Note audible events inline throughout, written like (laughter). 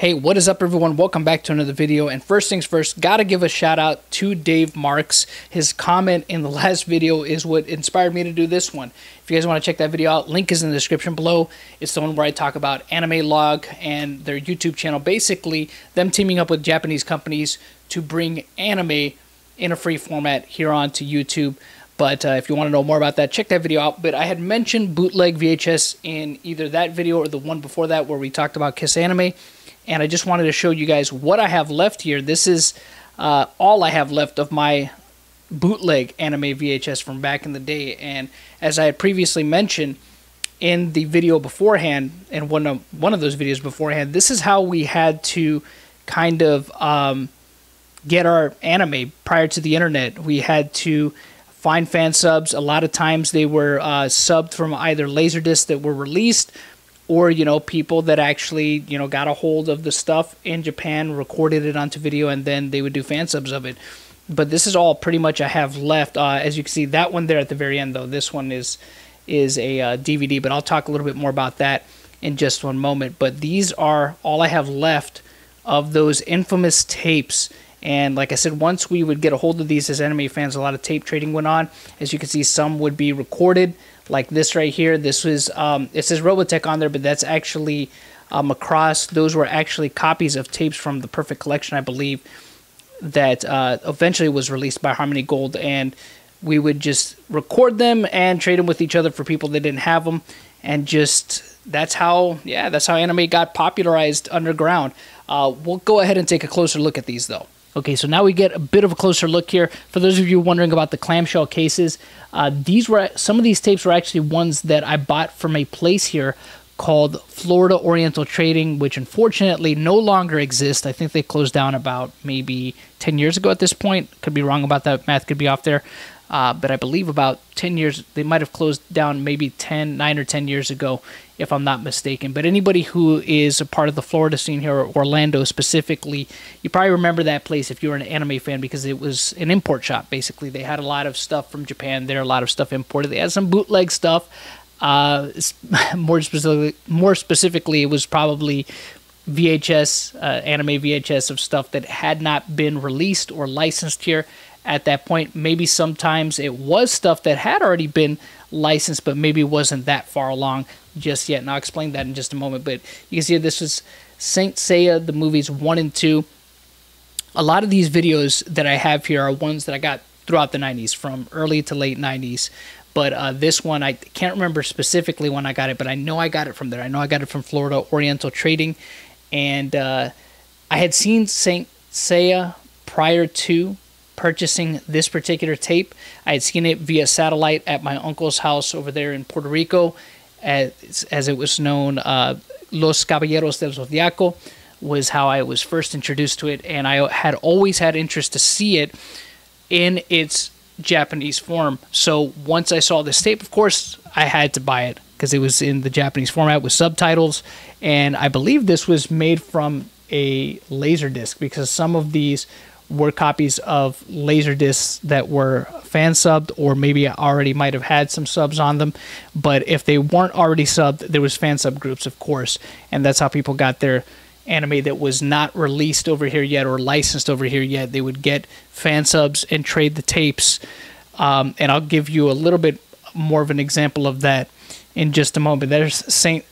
Hey, what is up, everyone? Welcome back to another video. And first things first, gotta give a shout out to Dave Marx. His comment in the (laughs) last video is what inspired me to do this one. If you guys want to check that video out, link is in the description below. It's the one where I talk about Anime Log and their YouTube channel. Basically, them teaming up with Japanese companies to bring anime in a free format here onto YouTube. But uh, if you want to know more about that, check that video out. But I had mentioned bootleg VHS in either that video or the one before that where we talked about Kiss Anime and I just wanted to show you guys what I have left here. This is uh, all I have left of my bootleg anime VHS from back in the day. And as I had previously mentioned in the video beforehand, and one of one of those videos beforehand, this is how we had to kind of um, get our anime prior to the internet. We had to find fan subs. A lot of times they were uh, subbed from either Laserdisc that were released or you know people that actually you know got a hold of the stuff in Japan, recorded it onto video, and then they would do fan subs of it. But this is all pretty much I have left. Uh, as you can see, that one there at the very end, though, this one is is a uh, DVD. But I'll talk a little bit more about that in just one moment. But these are all I have left of those infamous tapes. And like I said, once we would get a hold of these as anime fans, a lot of tape trading went on. As you can see, some would be recorded, like this right here. This was um, it says Robotech on there, but that's actually um, Macross. Those were actually copies of tapes from the Perfect Collection, I believe, that uh, eventually was released by Harmony Gold, and we would just record them and trade them with each other for people that didn't have them, and just that's how yeah that's how anime got popularized underground. Uh, we'll go ahead and take a closer look at these though. Okay, so now we get a bit of a closer look here. For those of you wondering about the clamshell cases, uh, these were some of these tapes were actually ones that I bought from a place here called Florida Oriental Trading, which unfortunately no longer exists. I think they closed down about maybe 10 years ago at this point. Could be wrong about that. Math could be off there. Uh, but I believe about 10 years, they might have closed down maybe 10, 9 or 10 years ago, if I'm not mistaken. But anybody who is a part of the Florida scene here, or Orlando specifically, you probably remember that place if you were an anime fan because it was an import shop, basically. They had a lot of stuff from Japan there, a lot of stuff imported. They had some bootleg stuff. Uh, (laughs) more specifically, more specifically, it was probably VHS, uh, anime VHS of stuff that had not been released or licensed here at that point. Maybe sometimes it was stuff that had already been licensed, but maybe wasn't that far along just yet. And I'll explain that in just a moment. But you can see this was Saint Seiya, the movies one and two. A lot of these videos that I have here are ones that I got throughout the 90s, from early to late 90s. But uh, this one, I can't remember specifically when I got it, but I know I got it from there. I know I got it from Florida Oriental Trading. And uh, I had seen Saint Seiya prior to purchasing this particular tape. I had seen it via satellite at my uncle's house over there in Puerto Rico, as, as it was known. Uh, Los Caballeros del Zodiaco was how I was first introduced to it, and I had always had interest to see it in its Japanese form. So once I saw this tape, of course, I had to buy it because it was in the Japanese format with subtitles, and I believe this was made from a laser disc because some of these were copies of laser discs that were fan subbed or maybe already might have had some subs on them. But if they weren't already subbed there was fan sub groups of course. And that's how people got their anime that was not released over here yet or licensed over here yet. They would get fan subs and trade the tapes. Um, and i'll give you a little bit more of an example of that in just a moment. There's saint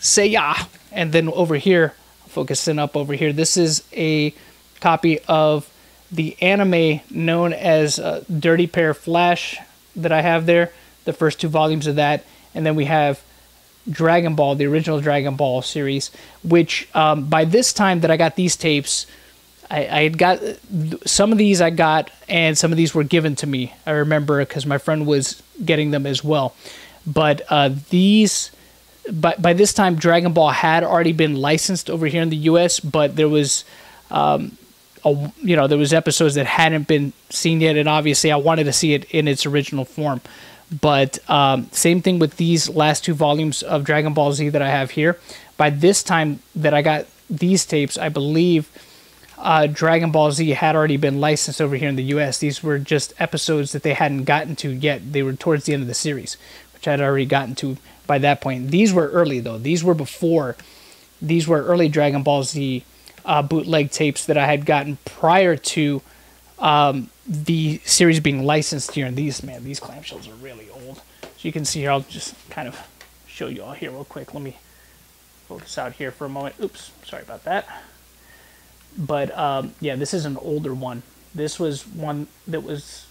seiya. And then over here focusing up over here this is a copy of the anime known as uh, Dirty Pair Flash that I have there, the first two volumes of that, and then we have Dragon Ball, the original Dragon Ball series, which um, by this time that I got these tapes, I, I, had got some of these I got, and some of these were given to me. I remember because my friend was getting them as well. But uh, these, by, by this time, Dragon Ball had already been licensed over here in the U.S., but there was um, a, you know there was episodes that hadn't been seen yet, and obviously I wanted to see it in its original form. But um, same thing with these last two volumes of Dragon Ball Z that I have here. By this time that I got these tapes, I believe uh, Dragon Ball Z had already been licensed over here in the U.S. These were just episodes that they hadn't gotten to yet. They were towards the end of the series, which I had already gotten to by that point. These were early though. These were before these were early Dragon Ball Z uh, bootleg tapes that I had gotten prior to um, the series being licensed here. And these, man, these clamshells are really old. So you can see here, I'll just kind of show you all here real quick. Let me focus out here for a moment. Oops, sorry about that. But um, yeah, this is an older one. This was one that was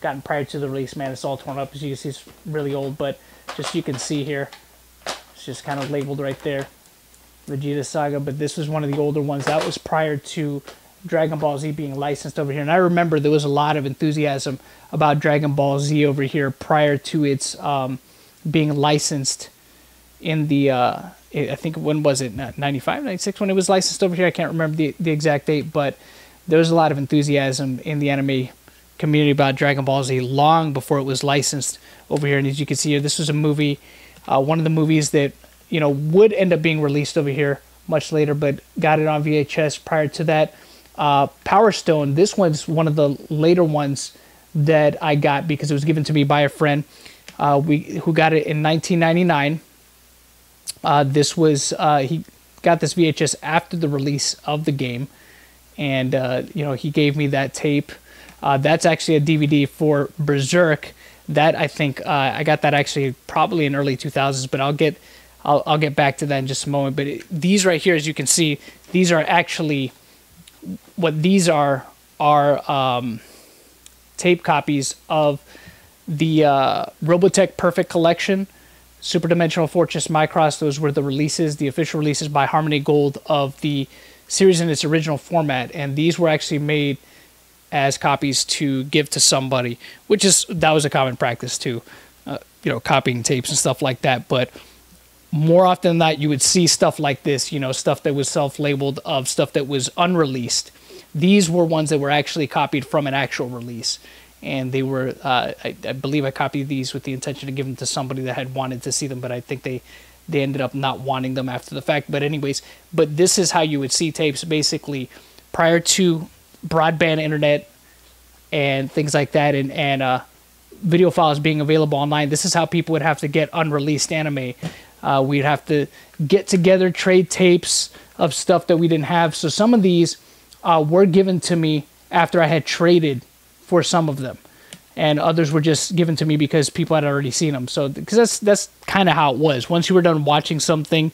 gotten prior to the release. Man, it's all torn up. As you can see, it's really old. But just you can see here, it's just kind of labeled right there. Vegeta Saga, but this was one of the older ones. That was prior to Dragon Ball Z being licensed over here. And I remember there was a lot of enthusiasm about Dragon Ball Z over here prior to its um, being licensed in the, uh, I think, when was it? 95, 96 when it was licensed over here? I can't remember the, the exact date, but there was a lot of enthusiasm in the anime community about Dragon Ball Z long before it was licensed over here. And as you can see here, this was a movie, uh, one of the movies that you know, would end up being released over here much later, but got it on VHS prior to that. Uh, Power Stone, this one's one of the later ones that I got because it was given to me by a friend uh, we who got it in 1999. Uh, this was uh, he got this VHS after the release of the game, and uh, you know he gave me that tape. Uh, that's actually a DVD for Berserk. That I think I got that actually probably in early 2000s, but I'll get I'll, I'll get back to that in just a moment. But it, these right here, as you can see, these are actually what these are are um, tape copies of the uh, Robotech Perfect Collection, Super Dimensional Fortress Macross. Those were the releases, the official releases by Harmony Gold of the series in its original format, and these were actually made as copies to give to somebody, which is that was a common practice too, uh, you know, copying tapes and stuff like that. But more often than not, you would see stuff like this, you know, stuff that was self labeled of stuff that was unreleased. These were ones that were actually copied from an actual release. And they were, uh, I, I, believe I copied these with the intention to give them to somebody that had wanted to see them, but I think they, they ended up not wanting them after the fact. But, anyways, but this is how you would see tapes basically prior to broadband internet and things like that, and, and uh, video files being available online. This is how people would have to get unreleased anime uh, we'd have to get together, trade tapes of stuff that we didn't have. So some of these uh, were given to me after I had traded for some of them, and others were just given to me because people had already seen them. So because that's that's kind of how it was. Once you were done watching something,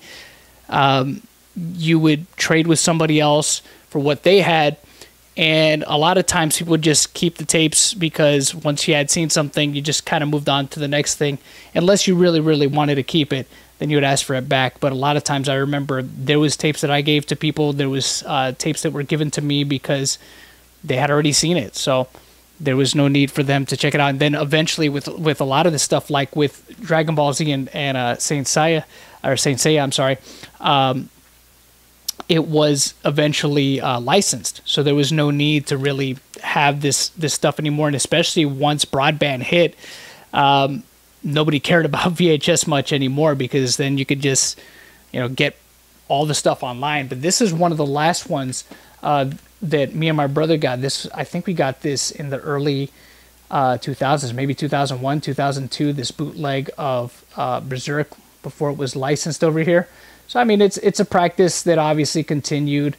um, you would trade with somebody else for what they had. And a lot of times people would just keep the tapes because once you had seen something, you just kind of moved on to the next thing, unless you really, really wanted to keep it then you would ask for it back. But a lot of times I remember there was tapes that I gave to people. There was uh, tapes that were given to me because they had already seen it. So there was no need for them to check it out. And then eventually with with a lot of the stuff like with Dragon Ball Z and, and uh, Saint Seiya or Saint Seiya, I'm sorry, um, it was eventually uh, licensed. So there was no need to really have this this stuff anymore. And especially once broadband hit, um, nobody cared about (laughs) VHS much anymore because then you could just, you know, get all the stuff online. But this is one of the last ones uh, that me and my brother got. This I think we got this in the early uh, 2000s, maybe 2001, 2002. This bootleg of uh, Berserk before it was licensed over here. So I mean, it's it's a practice that obviously continued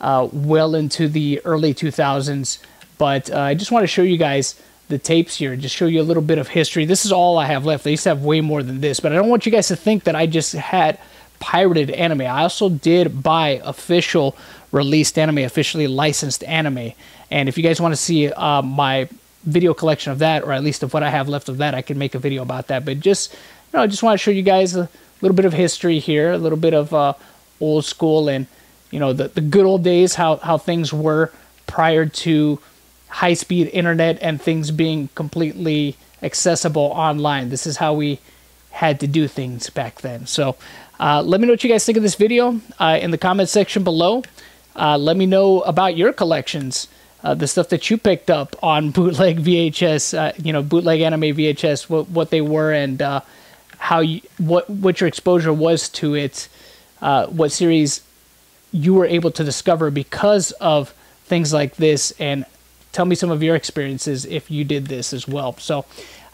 uh, well into the early 2000s. But uh, I just want to show you guys the tapes here, just show you a little bit of history. This is all I have left. I used to have way more than this, but I don't want you guys to think that I just had pirated anime. I also did buy official released anime, officially licensed anime. And if you guys want to see uh, my video collection of that, or at least of what I have left of that, I can make a video about that. But just, you know, I just want to show you guys a little bit of history here, a little bit of uh, old school and, you know, the, the good old days, how, how things were prior to high speed internet and things being completely accessible online. This is how we had to do things back then. So uh, let me know what you guys think of this video uh, in the comment section below. Uh, let me know about your collections, uh, the stuff that you picked up on (laughs) bootleg VHS, uh, you know, bootleg anime VHS, what, what they were and uh, how you, what, what your exposure was to it, what series you were able to discover because of things like this and tell me some of your experiences if you did this as well. So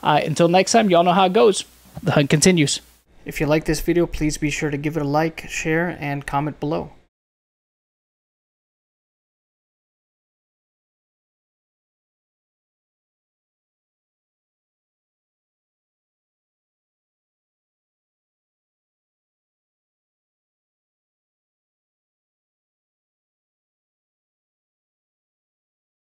uh, until next time, y'all know how it goes. The hunt continues. If you like this video, please be sure to give it a like, share, and comment below.